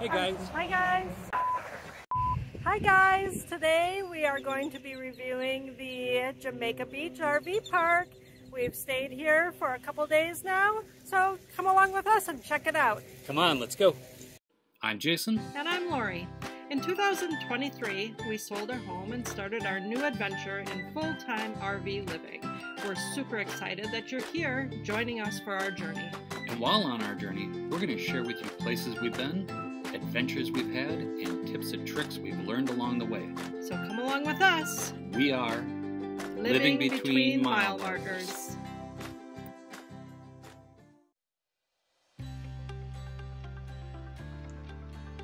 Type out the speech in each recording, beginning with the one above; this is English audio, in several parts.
Hey guys. Hi guys. Hi guys. Today we are going to be reviewing the Jamaica Beach RV Park. We've stayed here for a couple days now, so come along with us and check it out. Come on, let's go. I'm Jason. And I'm Lori. In 2023, we sold our home and started our new adventure in full-time RV living. We're super excited that you're here joining us for our journey. And while on our journey, we're going to share with you places we've been, adventures we've had, and tips and tricks we've learned along the way. So come along with us. We are Living, between between, mile markers.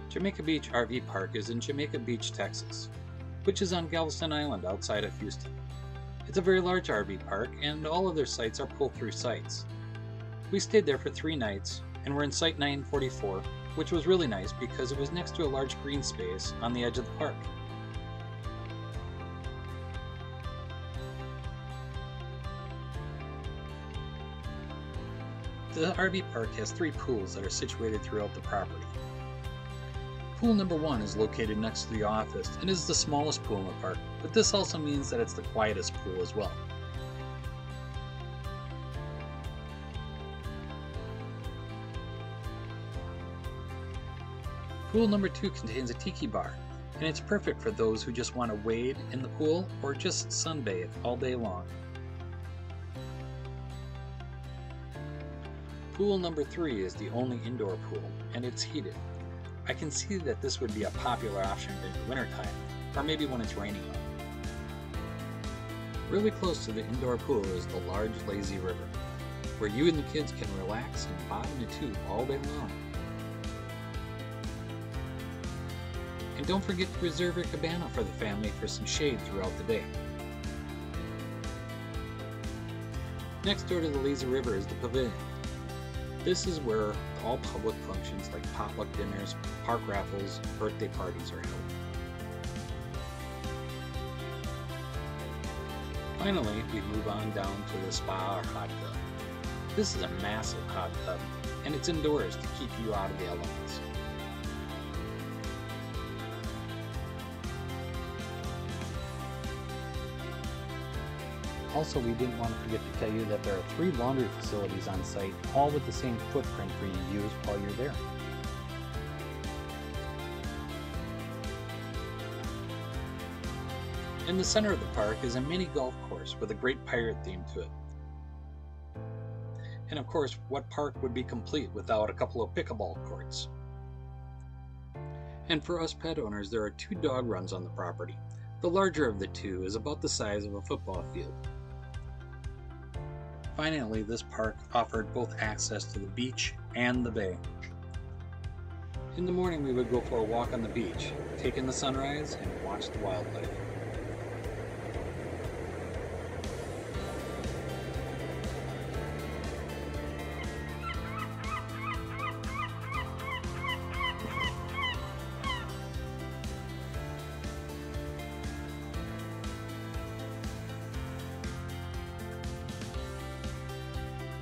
Jamaica Beach RV Park is in Jamaica Beach, Texas, which is on Galveston Island outside of Houston. It's a very large RV park, and all of their sites are pull through sites. We stayed there for three nights, and we're in Site 944, which was really nice because it was next to a large green space on the edge of the park. The RV park has three pools that are situated throughout the property. Pool number one is located next to the office and is the smallest pool in the park, but this also means that it's the quietest pool as well. Pool number two contains a tiki bar, and it's perfect for those who just want to wade in the pool or just sunbathe all day long. Pool number three is the only indoor pool, and it's heated. I can see that this would be a popular option in the wintertime, or maybe when it's raining. Really close to the indoor pool is the large lazy river, where you and the kids can relax and bob in a tube all day long. And don't forget to reserve your cabana for the family for some shade throughout the day. Next door to the lazy river is the pavilion. This is where all public functions like potluck dinners, park raffles, birthday parties are held. Finally, we move on down to the spa or hot tub. This is a massive hot tub, and it's indoors to keep you out of the elements. Also, we didn't want to forget to tell you that there are three laundry facilities on site, all with the same footprint for you to use while you're there. In the center of the park is a mini golf course with a great pirate theme to it. And of course, what park would be complete without a couple of pickleball courts? And for us pet owners, there are two dog runs on the property. The larger of the two is about the size of a football field. Finally, this park offered both access to the beach and the bay. In the morning, we would go for a walk on the beach, take in the sunrise, and watch the wildlife.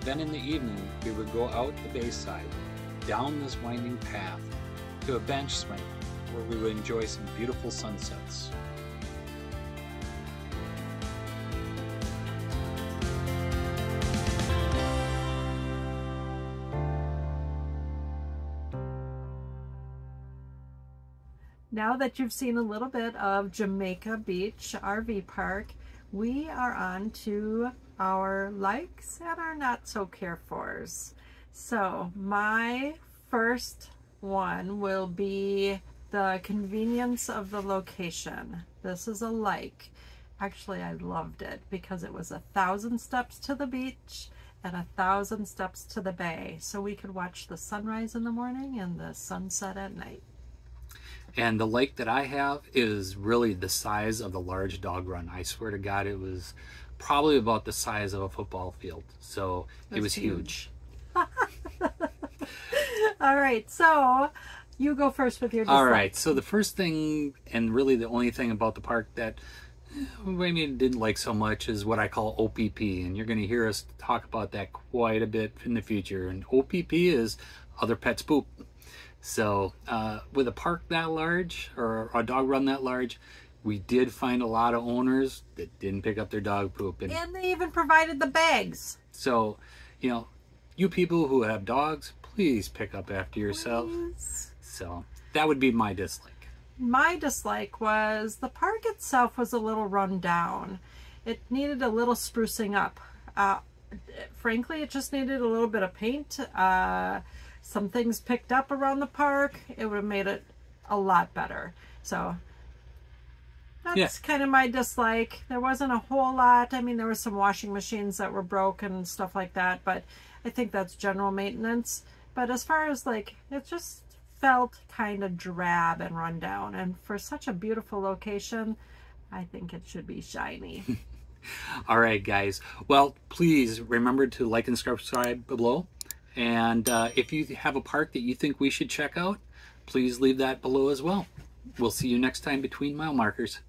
Then in the evening, we would go out the bayside, down this winding path, to a bench swing where we would enjoy some beautiful sunsets. Now that you've seen a little bit of Jamaica Beach RV Park, we are on to our likes and our not so care fors. So my first one will be the convenience of the location. This is a like. Actually, I loved it because it was a thousand steps to the beach and a thousand steps to the bay. So we could watch the sunrise in the morning and the sunset at night. And the lake that I have is really the size of the large dog run. I swear to God, it was probably about the size of a football field. So it was huge. All right, so you go first with your All dislike. right. So the first thing, and really the only thing about the park that eh, maybe didn't like so much, is what I call OPP, and you're going to hear us talk about that quite a bit in the future. And OPP is other pets poop. So uh, with a park that large or a dog run that large, we did find a lot of owners that didn't pick up their dog poop. And, and they even provided the bags. So, you know, you people who have dogs, please pick up after yourself. Please. So that would be my dislike. My dislike was the park itself was a little run down. It needed a little sprucing up. Uh, frankly, it just needed a little bit of paint. Uh, some things picked up around the park. It would have made it a lot better. So that's Yeah. kind of my dislike. There wasn't a whole lot. I mean, there were some washing machines that were broken and stuff like that, but I think that's general maintenance. But as far as like, it just felt kind of drab and run down. And for such a beautiful location, I think it should be shiny. All right, guys. Well, please remember to like and subscribe below. And uh, if you have a park that you think we should check out, please leave that below as well. We'll see you next time between mile markers.